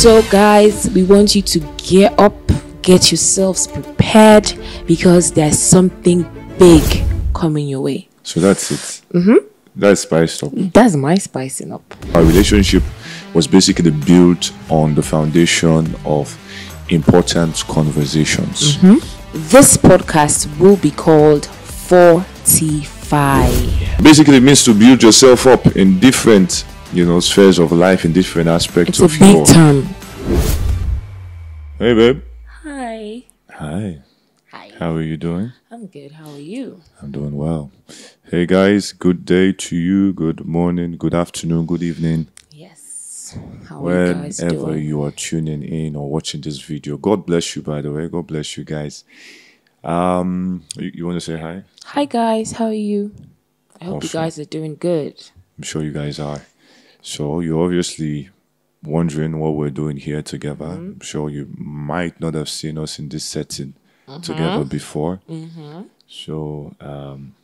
So, guys, we want you to gear up, get yourselves prepared because there's something big coming your way. So that's it. Mm-hmm. That's spiced up. That's my spicing up. Our relationship was basically built on the foundation of important conversations. This podcast will be called Fortify. Basically, it means to build yourself up in different, you know, spheres of life, in different aspects It's a of big your. term. Hey, babe. Hi. Hi. Hi. How are you doing? I'm good. How are you? I'm doing well. Hey, guys. Good day to you. Good morning. Good afternoon. Good evening. Yes. How are you guys whenever doing? you are tuning in or watching this video. God bless you, by the way. God bless you guys. Um, you, you want to say hi? Hi, guys. How are you? I hope you guys are doing good. I'm sure you guys are. So you're obviously wondering what we're doing here together. Mm-hmm. I'm sure you might not have seen us in this setting together before. Mm-hmm. So um,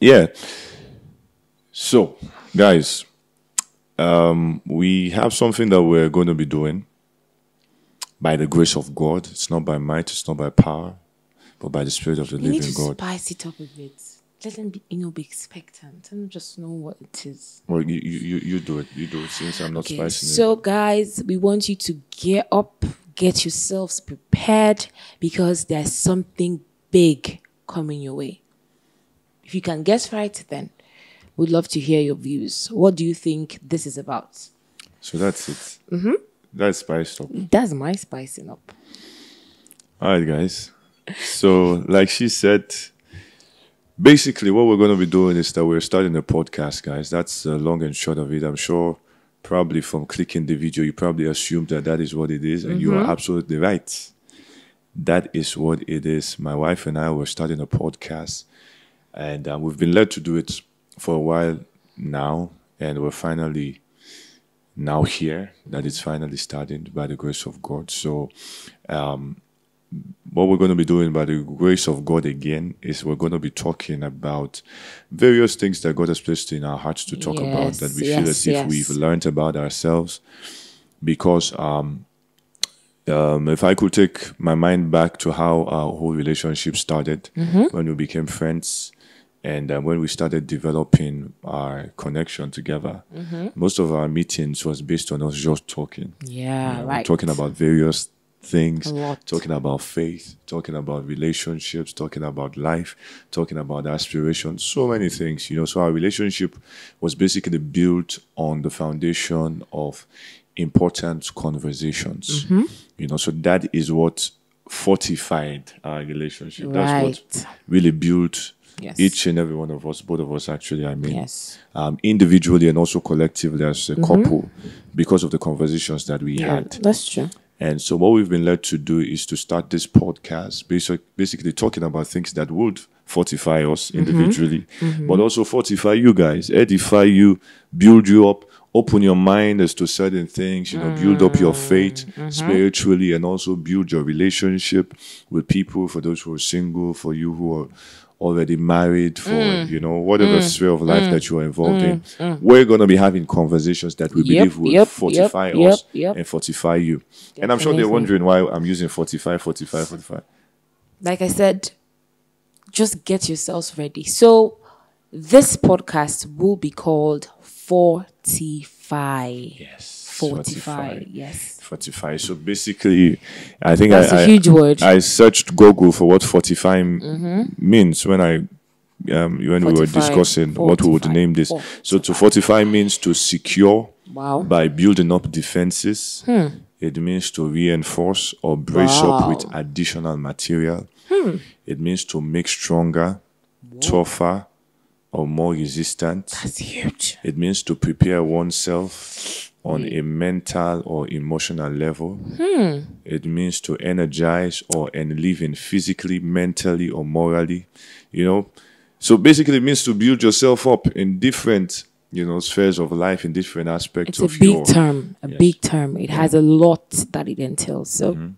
yeah. So guys, um, we have something that we're going to be doing by the grace of God. It's not by might, it's not by power, but by the Spirit of the You need living to God. spice it up a bit. Let them be, you know, be expectant and just know what it is. Well, you, you, you, do it. You do it since I'm not Okay, spicing it. so guys, we want you to gear up, get yourselves prepared because there's something big coming your way. If you can guess right, then we'd love to hear your views. What do you think this is about? So that's it. Mm-hmm. That's spiced up. That's my spicing up. All right, guys. So, like she said, basically, what we're going to be doing is that we're starting a podcast, guys. That's the long and short of it. I'm sure, probably from clicking the video, you probably assumed that that is what it is, and you are absolutely right. That is what it is. My wife and I were starting a podcast, and um, we've been led to do it for a while now, and we're finally now here. That it's finally starting by the grace of God. So, what we're going to be doing by the grace of God again is we're going to be talking about various things that God has placed in our hearts to talk about that we feel yes, as if yes. we've learned about ourselves. Because um, um, if I could take my mind back to how our whole relationship started Mm-hmm. when we became friends and uh, when we started developing our connection together, Mm-hmm. most of our meetings was based on us just talking Yeah, we're right. talking about various things, talking about faith, talking about relationships, talking about life, talking about aspirations, so many things, you know. So our relationship was basically built on the foundation of important conversations, Mm-hmm. you know. So that is what fortified our relationship. That's what really built Yes. each and every one of us, both of us actually, I mean Yes. um, individually and also collectively as a couple because of the conversations that we Yeah, had. that's true. And so, what we've been led to do is to start this podcast, basic, basically talking about things that would fortify us mm-hmm. individually, mm-hmm. but also fortify you guys, edify you, build you up, open your mind as to certain things, you know, build up your faith mm-hmm. spiritually, and also build your relationship with people. For those who are single, for you who are already married, for mm. you know whatever mm. sphere of life mm. that you are involved in, we're going to be having conversations that we Yep, believe will yep, fortify yep, us yep, yep. and fortify you. And I'm sure they're wondering why I'm using Fortify, Fortify, Fortify. like I said, just get yourselves ready. So, this podcast will be called Fortify. Yes. Fortify. Yes. Fortify. So basically, I think That's I, a I- huge word. I searched Google for what Fortify m- mm-hmm. means when I um, when we were 45, discussing what we would name this. So to fortify means to secure Wow. by building up defenses. Hmm. It means to reinforce or brace up with additional material. Hmm. It means to make stronger, tougher, or more resistant. That's huge. It means to prepare oneself on a mental or emotional level. It means to energize or enliven physically, mentally, or morally. You know, so basically, it means to build yourself up in different, you know, spheres of life, in different aspects It's a big your. term. A Yes. big term. It has a lot that it entails. So, Mm-hmm.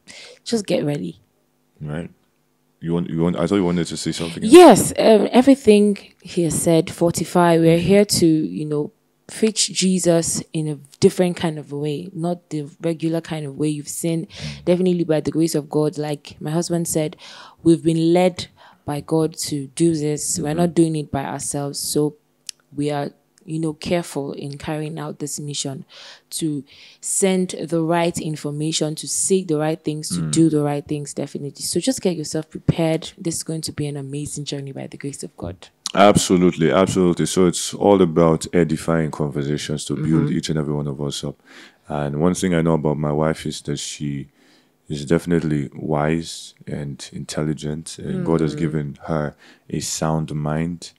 just get ready. Right. You want? You want? I thought you wanted to say something. else. Yes, um, everything he has said, Fortify, we're here to, you know, preach Jesus in a different kind of way, not the regular kind of way you've seen. Definitely by the grace of God, like my husband said, we've been led by God to do this. We're not doing it by ourselves. So we are, you know, careful in carrying out this mission to send the right information, to say the right things, to do the right things, definitely. So just get yourself prepared. This is going to be an amazing journey by the grace of God. Absolutely, absolutely. So it's all about edifying conversations to build each and every one of us up. And one thing I know about my wife is that she is definitely wise and intelligent, and God has given her a sound mind.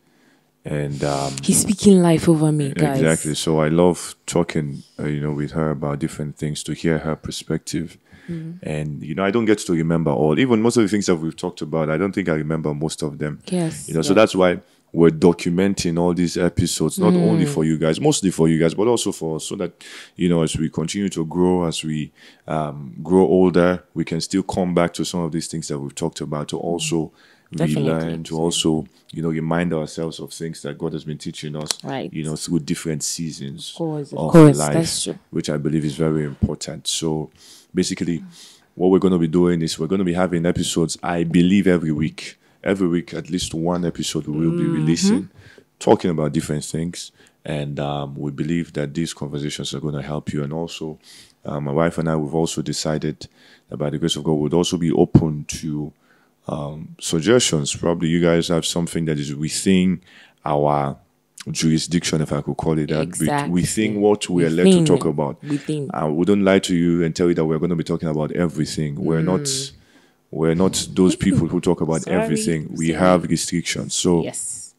And um, He's speaking life over me, guys. Exactly. So I love talking, uh, you know, with her about different things to hear her perspective. Mm-hmm. And you know, I don't get to remember all. Even most of the things that we've talked about, I don't think I remember most of them. Yes, You know, so that's why we're documenting all these episodes, not only Mm. for you guys, mostly for you guys, but also for us, so that you know, as we continue to grow, as we um, grow older, we can still come back to some of these things that we've talked about to also Definitely. relearn, to also you know remind ourselves of things that God has been teaching us, Right. you know, through different seasons Of course, of of course, life, which I believe is very important. So basically, what we're going to be doing is we're going to be having episodes, I believe, every week. Every week, at least one episode we will be Mm-hmm. releasing, talking about different things. And um, we believe that these conversations are going to help you. And also, uh, my wife and I, we've also decided that by the grace of God, we'd also be open to um, suggestions. Probably you guys have something that is within our jurisdiction, if I could call it that. We- Exactly. Within what we are led to talk about. Within. I wouldn't lie to you and tell you that we're going to be talking about everything. We're not. We're not those people who talk about Mm. Sorry. everything. We Sorry. have restrictions. So Yes.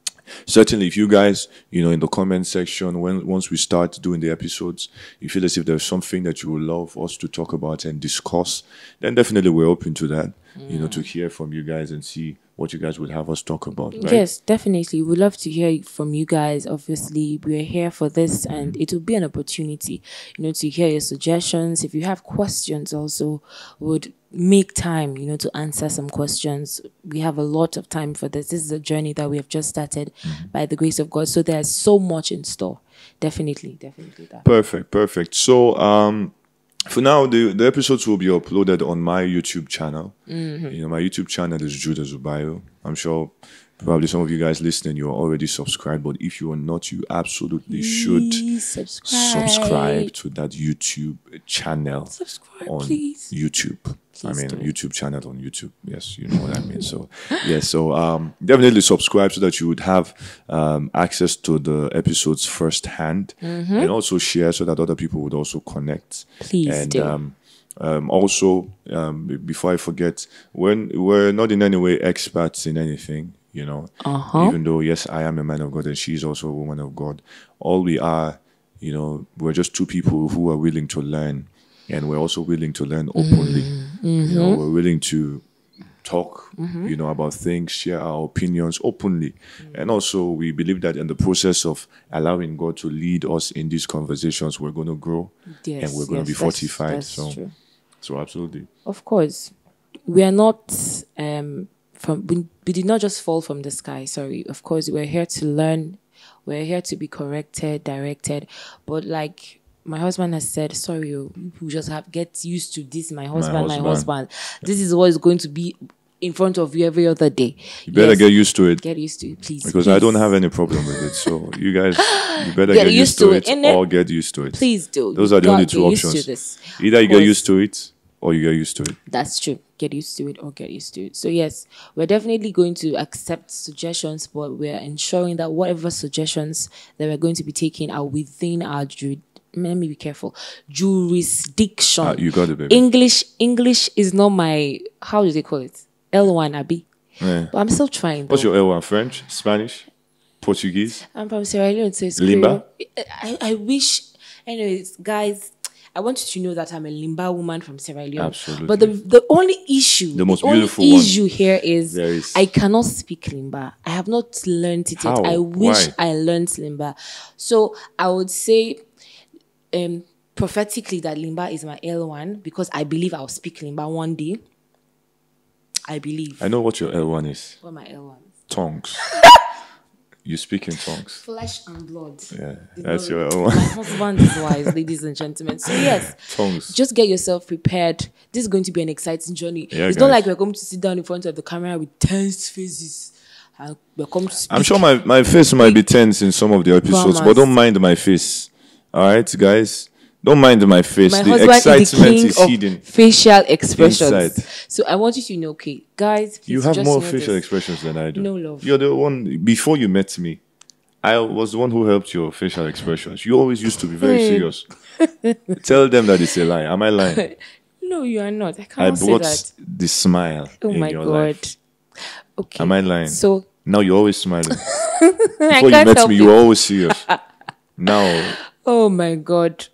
certainly if you guys you know in the comment section when once we start doing the episodes you feel as if there's something that you would love us to talk about and discuss then definitely we're open to that you know to hear from you guys and see what you guys would have us talk about right? Yes, definitely. We'd love to hear from you guys. Obviously, we're here for this, and it will be an opportunity, you know, to hear your suggestions. If you have questions, also, would make time, you know, to answer some questions. We have a lot of time for this. This is a journey that we have just started by the grace of God. So there's so much in store. Definitely, definitely that. Perfect, perfect. So, um, for now, the, the episodes will be uploaded on my YouTube channel. Mm-hmm. You know, my YouTube channel is Judah Zubairu. I'm sure probably some of you guys listening, you're already subscribed, but if you are not, you absolutely should subscribe. subscribe to that YouTube channel Subscribe, on please. YouTube. I mean, do. YouTube channel on YouTube. Yes, you know what I mean. So, yeah, so um, definitely subscribe so that you would have um, access to the episodes firsthand, Mm-hmm. and also share so that other people would also connect. Please and do. um, um, also, um, before I forget, we're, we're not in any way experts in anything. You know, Uh-huh. even though yes, I am a man of God and she's also a woman of God. All we are, you know, we're just two people who are willing to learn, and we're also willing to learn openly. You know, we're willing to talk, you know, about things, share our opinions openly, and also we believe that in the process of allowing God to lead us in these conversations, we're going to grow Yes, and we're going yes, to be that's- fortified. that's so, true. so absolutely. Of course, we are not um from we, we did not just fall from the sky. Sorry, of course, we're here to learn. We're here to be corrected, directed. But like my husband has said, sorry, oh, you just have get used to this. My husband, my husband. husband. This is what is going to be in front of you every other day. You better Yes, get used to it. get used to it, please. because I don't have any problem with it. So you guys, you better Get get, used used to it, it, or get used to it. Please do. Those You are the only two get used to options. Either you get used to it, or you get used to it. That's true. Get used to it or get used to it. So yes, we're definitely going to accept suggestions, but we're ensuring that whatever suggestions that we're going to be taking are within our ju- let me be careful jurisdiction. Ah, you got it, baby. English English is not my how do they call it? L one Abi. Yeah. But I'm still trying. What's though. your L1? French, Spanish, Portuguese? I'm from Sierra Leone, so it's Limba? I, I wish, anyways, guys, I want you to know that I'm a Limba woman from Sierra Leone. Absolutely. But the the only issue, The most only beautiful one. issue here is, is- I cannot speak Limba. I have not learned it How? yet. I wish Why? I learned Limba. So I would say, um, prophetically, that Limba is my L1 because I believe I'll speak Limba one day. I believe. I know what your L1 is. what my L1 is. Tongues. You speak in tongues. Flesh and blood. Yeah, that's your L1. My husband is wise, ladies and gentlemen. So yes, tongues. just get yourself prepared. This is going to be an exciting journey. Yeah, it's not like we're going to sit down in front of the camera with tense faces. And we're going to speak. I'm sure my, my face might be tense in some of the episodes, but don't mind my face. All right, guys? Don't mind my face. my the husband is the excitement king is of hidden. facial expressions. Inside. So I want you to know, okay, guys, You have more facial this. expressions than I do. No, love. You're the one before you met me. I was the one who helped your facial expressions. You always used to be very serious. Tell them that it's a lie. Am I lying? No, you are not. I cannot say brought that. the smile Oh in my your god. life. Okay. Am I lying? So now you're always smiling. Before you can't met me, you were always serious. now, Oh my god.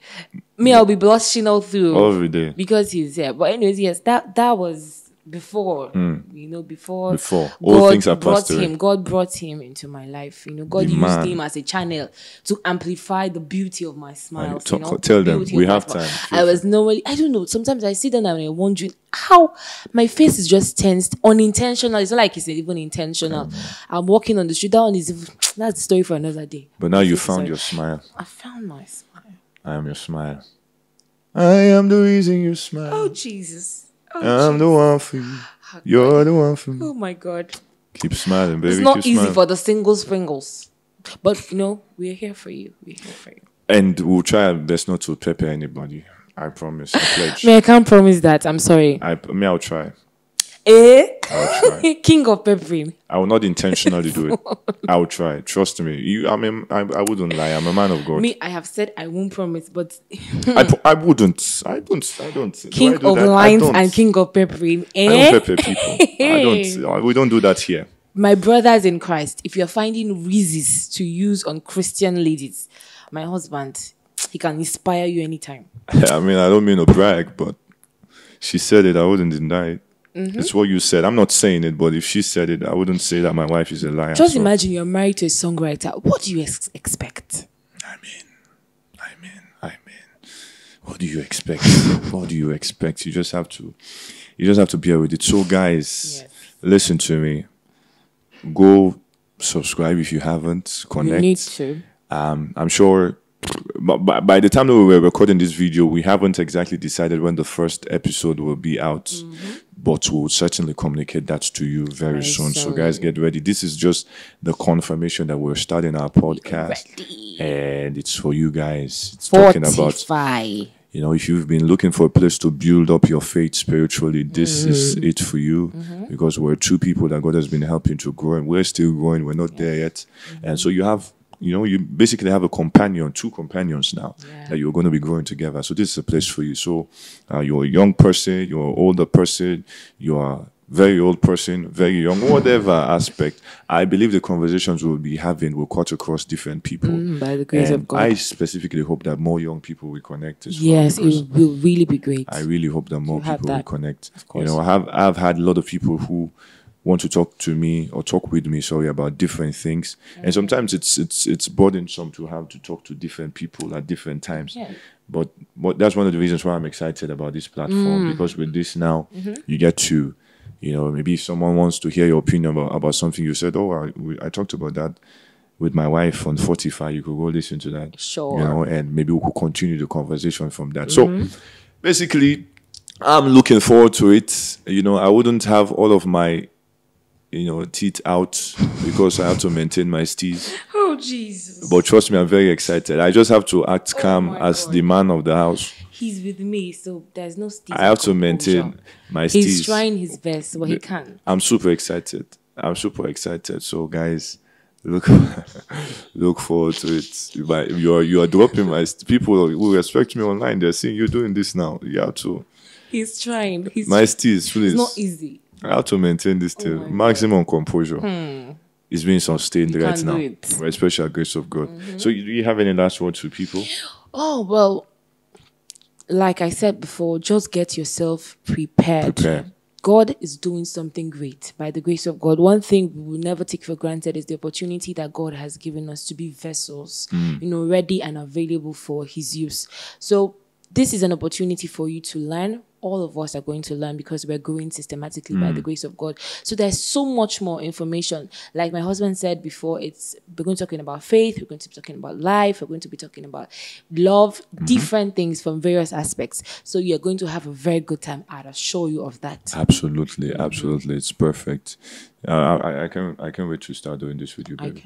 Me, I'll be blushing all through every day. because he's here. But anyways, yes, that that was before. Hmm. You know, before. Before. All things are brought passed him. God brought him into my life. You know, God The used man. him as a channel to amplify the beauty of my smiles. talk- you know, tell them, we have smile. time. I was normally I don't know. Sometimes I sit down and I'm wondering how my face is just tensed, unintentional. It's not like it's even intentional. Mm. I'm walking on the street. That one is that's the story for another day. But now you found your smile. I found my smile. I am your smile. I am the reason you smile. Oh Jesus. Oh, I'm the one for you. You're the one for me. oh my God. Keep smiling, baby. It's not Keep easy smiling. for the single springles. But you know, we're here for you. We're here for you. and we'll try our best not to pepper anybody. I promise. I pledge. Me, I can't promise that. I'm sorry. I, me, I'll try. Eh? I'll try. King of peppering. I will not intentionally do it. I'll try. Trust me. You, I mean, I, I wouldn't lie. I'm a man of God. Me, I have said I won't promise, but I, pro- I wouldn't. I don't. I don't. Do king I do of that? I lines don't. and king of peppering. I Eh? don't pepper people. I don't. We don't do that here. my brothers in Christ, if you're finding reasons to use on Christian ladies, my husband, he can inspire you anytime. I mean, I don't mean to brag, but she said it. I wouldn't deny it. Mm-hmm. It's what you said. I'm not saying it, but if she said it, I wouldn't say that my wife is a liar. Just So, imagine you're married to a songwriter. What do you ex- expect? I mean, I mean, I mean, what do you expect? what do you expect? You just have to, you just have to bear with it. So, guys, Yes. listen to me. Go subscribe if you haven't. Connect. You need to. Um, I'm sure but by, by the time that we were recording this video, we haven't exactly decided when the first episode will be out, but we'll certainly communicate that to you very, Very soon. So, guys, get ready. This is just the confirmation that we're starting our podcast, and it's for you guys. It's talking about you know, if you've been looking for a place to build up your faith spiritually, this is Mm-hmm. it for you because we're two people that God has been helping to grow and we're still growing. We're not there yet. Mm-hmm. And so you have, you know, you basically have a companion, two companions now Yeah. that you're going to be growing together. So this is a place for you. So uh, you're a young person, you're an older person, you are very old person, very young, whatever aspect. I believe the conversations we'll be having will cut across different people. Mm, by the grace and of God. I specifically hope that more young people will connect as well. yes, because- it will really be great. I really hope that more You people will connect. You course. know, I have I've had a lot of people who want to talk to me or talk with me, sorry, about different things. Mm-hmm. And sometimes it's it's it's burdensome to have to talk to different people at different times. Yeah. But but that's one of the reasons why I'm excited about this platform Mm. because with this now Mm-hmm. you get to you know maybe if someone wants to hear your opinion about, about something you said oh I, we, I talked about that with my wife on Fortify you could go listen to that Sure. you know and maybe we could continue the conversation from that so basically i'm looking forward to it you know i wouldn't have all of my you know teeth out because i have to maintain my steez oh Jesus. but trust me i'm very excited i just have to act oh calm Oh my as God. the man of the house He's with me, so there's no stage. i have to maintain my He's trying his best, but he can't. i'm super excited i'm super excited so guys look look forward to it My- you're you are dropping my people who respect me online they're seeing you doing this now you have to He's trying. He's my steez please it's not easy. Have to maintain this till my God. maximum composure. It's being sustained You right now. By special grace of God. So, you- do you have any last words to people? Oh well, like I said before, just get yourself prepared. Prepare. God is doing something great by the grace of God. One thing we will never take for granted is the opportunity that God has given us to be vessels, Mm. you know, ready and available for His use. So this is an opportunity for you to learn. All of us are going to learn because we're growing systematically by Mm. the grace of God. So there's so much more information. Like my husband said before, it's we're going to be talking about faith, we're going to be talking about life, we're going to be talking about love, Mm-hmm. different things from various aspects. So you're going to have a very good time. I'd assure you of that. Absolutely, absolutely, it's perfect. Uh, I, I can I can't wait to start doing this with you, I baby.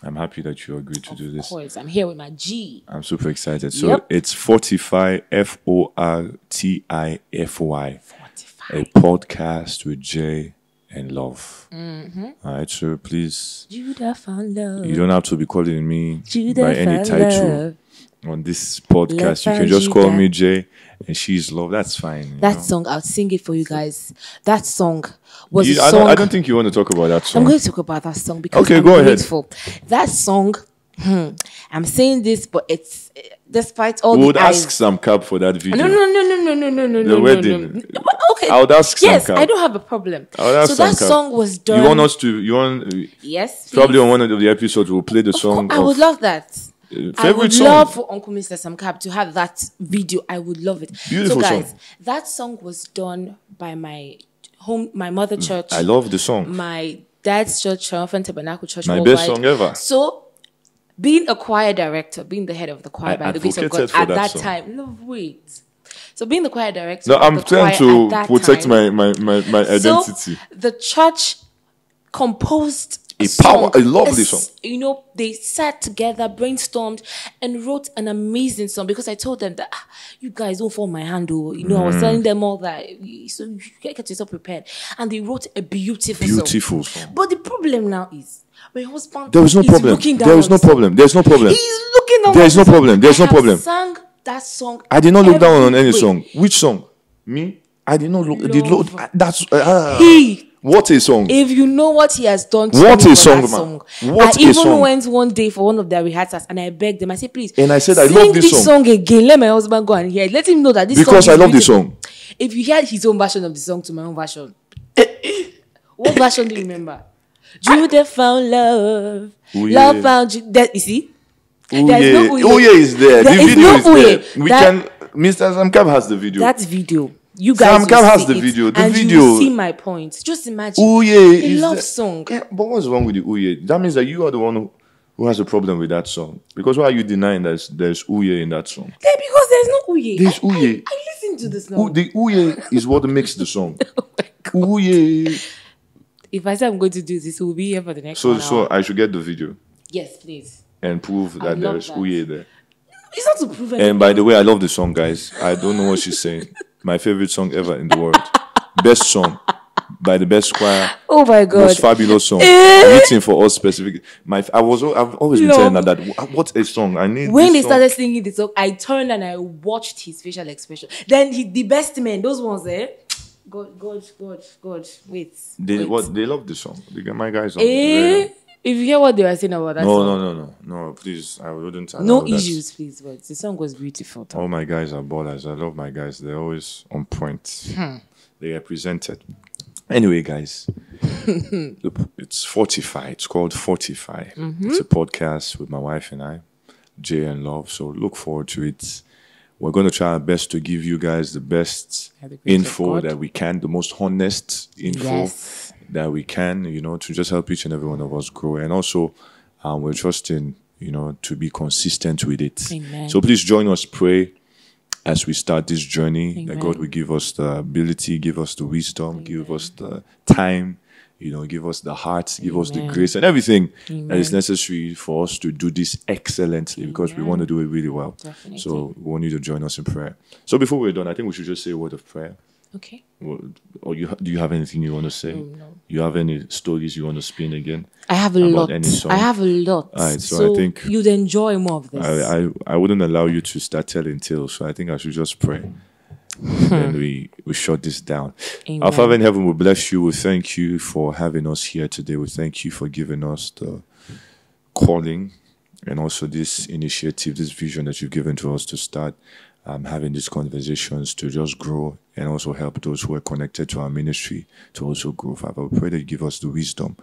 Can read too. I'm happy that you agreed to do this. Of course, I'm here with my G. I'm super excited. So Yep. it's Fortify, F O R T I F Y, Fortify. a podcast with Jay and Love. Mm-hmm. All right, so please, Judah found love. you don't have to be calling me Judah by any title love. on this podcast. You can just and call me Jay, and she's Love. That's fine. you That know? song, I'll sing it for you guys. That song was You- a I, song. don't, I don't think you want to talk about that song. I'm going to talk about that song because Okay, I'm go ahead. That song, hmm, I'm saying this, but it's despite all we would ask eyes. Sam Cab for that video. No, no, no, no, no, no, no, no, The no, wedding. no. no. Okay. I would ask Sam Yes, Cab. I don't have a problem. I would ask so that Cab. song was done. You want us to? You want Yes. probably please. on one of the episodes we'll play the Of song. course, I would love that. Uh, I would song. love for Uncle Mr. Samcab to have that video. I would love it. Beautiful so guys, song. that song was done by my home, my mother church, Mm, I love the song. my dad's church, Triumphant Tabernacle Church. My worldwide. best song ever. So, being a choir director, being the head of the choir I by the grace of God at that that, song. time. No, wait. So being the choir director. No, I'm trying to protect time, my, my, my, my identity. So the church composed A song, power- a lovely s- song. You know, they sat together, brainstormed, and wrote an amazing song because I told them that "Ah, you guys don't fall my hand. Oh, you know, I was Mm. telling them all that, so you get yourself prepared. And they wrote a beautiful. Beautiful song. But the problem now is my husband. There was no is problem. There no problem. There's no problem. He's looking down. There is no problem. There's no have problem. Sang that song. I did not look down on any every song. Which song? Me? I did not look. Did Love. look. That's uh, He what a song. If you know what he has done to What me a song, man. song. What I even song. went one day for one of their rehearsals and I begged them. I said, please. And I said, I love this song. again. Let my husband go and hear it. Let him know that this Because song I love this song. If you hear his own version of the song to my own version, what version do you remember? Judah found love. Ooh, love found you. That, you see? Ooh, There's yeah. no Uye. Uye is there. There the is video no is Uye. there. We That- can. Mr. Samkab has the video. That video. You guys um, Sam Cam has see the video. The and video- will see my point. Just imagine. Uye a is love there. song. Yeah, but what's wrong with the Uye? That means that you are the one who, who has a problem with that song. Because why are you denying that there's Uye in that song? Yeah, because there's no Uye. There's I- I- Uye. I, listen to this now. The Uye is what makes the song. Oh Uye. if I say I'm going to do this, we'll be here for the next So, so hour. I should get the video Yes, please. and prove that there's that. Uye there. It's not to prove anything. And by the way, I love the song, guys. I don't know what she's saying. My favorite song ever in the world. Best song by the best choir. oh my God. Most fabulous song Eh? written for us specific. My, I was, I've always been No. telling her that. "Wha- What a song! I need. when they song." started singing the song, I turned and I watched his facial expression. Then he, the best man, those ones there. God, God, God, God. Wait. they wait. what they love the song. My guys. Eh? If you hear what they were saying about that No, song, no, no, no, no. Please, I wouldn't. no that. issues, please. But the song was beautiful. All my guys are ballers. I love my guys. They're always on point. Hmm. They represented. Anyway, guys, look, it's Fortify. It's called Fortify. Mm-hmm. It's a podcast with my wife and I, Jay and Love. So look forward to it. We're going to try our best to give you guys the best info that we can, the most honest info Yes. That we can, you know, to just help each and every one of us grow. And also, um, we're trusting, you know, to be consistent with it. Amen. So please join us, pray as we start this journey. That God will give us the ability, give us the wisdom, give us the time, you know, give us the heart, give us the grace and everything that is necessary for us to do this excellently because we want to do it really well. Definitely. So we want you to join us in prayer. So before we're done, I think we should just say a word of prayer. Okay. Well, Or you do you have anything you want to say? Oh, no. You have any stories you want to spin again? I have a lot. any song. I have a lot. Alright, so I think- you'd enjoy more of this. I, I I wouldn't allow you to start telling tales, so I think I should just pray. Hmm. then we we shut this down. Our Father in heaven, we bless you. We thank you for having us here today. We thank you for giving us the calling and also this initiative, this vision that you've given to us to start um, having these conversations to just grow and also help those who are connected to our ministry to also grow, Father. We pray that you give us the wisdom.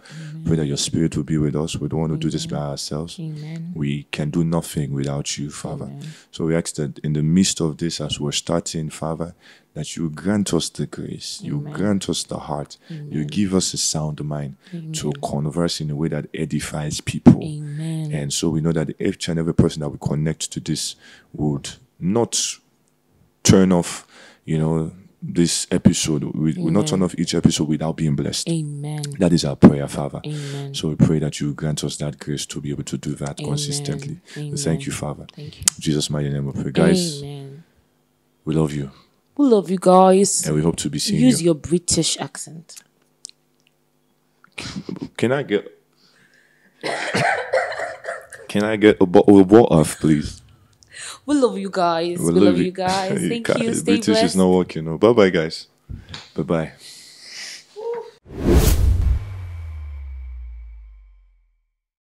Pray that your spirit will be with us. We don't want to do this by ourselves. Amen. We can do nothing without you, Father. So we ask that in the midst of this, as we're starting, Father, that you grant us the grace, you grant us the heart, you give us a sound mind to converse in a way that edifies people. Amen. And so we know that each and every person that we connect to this would not turn off, you know, this episode. We will not turn off each episode without being blessed. Amen. That is our prayer, Father. Amen. So we pray that you grant us that grace to be able to do that consistently. We thank you, Father. Thank you. Jesus' mighty name we pray. Guys, Amen. we love you We love you guys. and we hope to be seeing you Use you. your British accent. Can I get Can I get a bottle of water, please? We love you guys. We, we love, you, you guys. Thank guys, you. Stay British blessed. is not working. No. Bye bye, guys. Bye bye.